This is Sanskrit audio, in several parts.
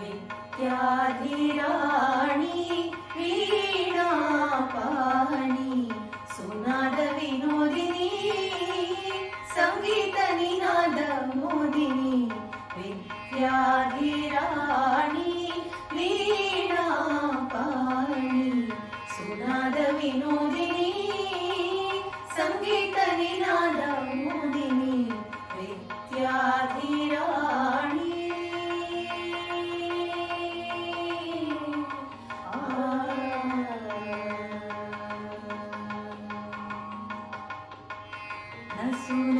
विद्याधिराणि वीणापाणि सुनाद विनोदिनी सङ्गीतनिनाद मोदिनी विद्याधिराणि वीणापाणि सुनाद विनोदिनी सङ्गीतनिनाद मोदिनी विद्याधि corazones.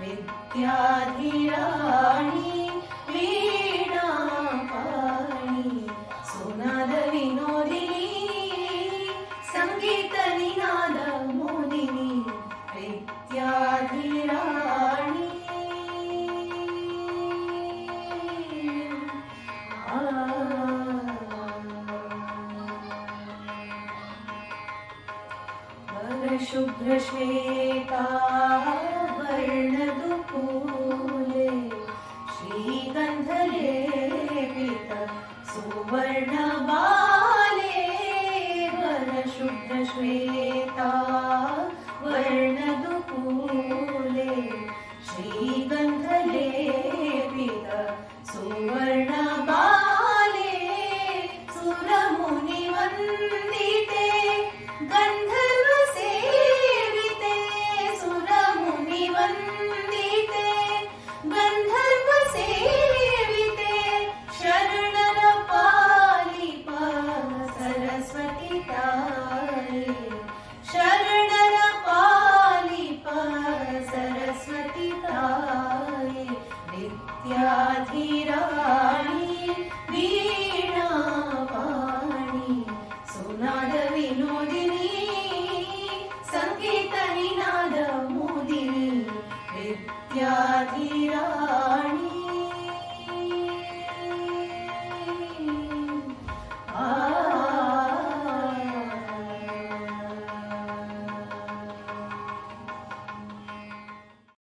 विद्याधिराणि। शुभ्रश्वेता वर्णदुकूले श्रीगन्धलेपित सुवर्णबाले ले पितवर्णबाले वर्णशुभ्र श्वेता सुवर्ण